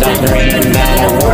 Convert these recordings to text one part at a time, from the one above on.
don't really matter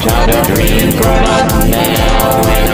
Time to dream grown up now.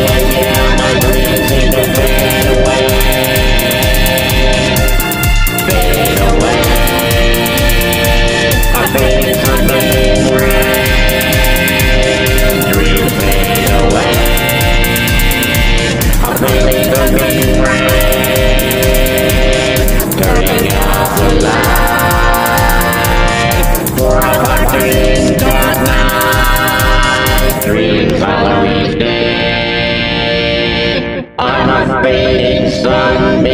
away. being sun,